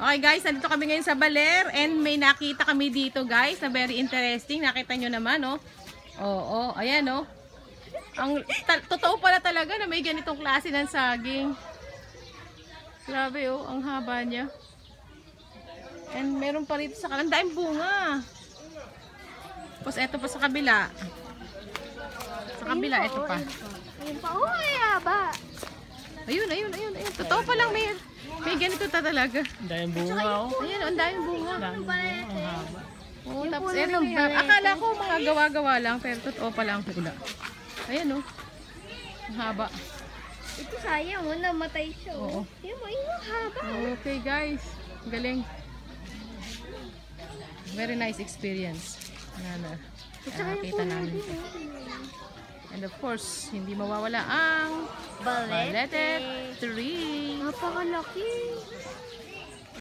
Okay guys, nandito kami ngayon sa Baler and may nakita kami dito guys na very interesting. Nakita nyo naman, oh. Oo, oh, ayan, oh. Ang totoo pala talaga na may ganitong klase ng saging. Grabe, oh, ang haba niya. And meron pa rito sa kanan, daing bunga. Tapos eto pa sa kabila. Sa kabila, eto pa. Ayun pa. Oh, ay, haba. Ayun, ayun, ayun, ayun. Totoo pa lang, may, may ganito ta talaga. Dahil bunga oh. Ayun, ang daming bunga. Ang haba. Oo, tapos ito may haba. Akala ko mga gawa-gawa lang, pero totoo pala ang pula. Ayan oh. Ang haba. Ito sayang, oh, namatay siya. Oo. Oh. Yan mo, yung haba. Okay guys. Galing. Very nice experience. Na, na, nakita namin ito. And of course, hindi mawawala ang Balete. Balete tree. Napakalaki.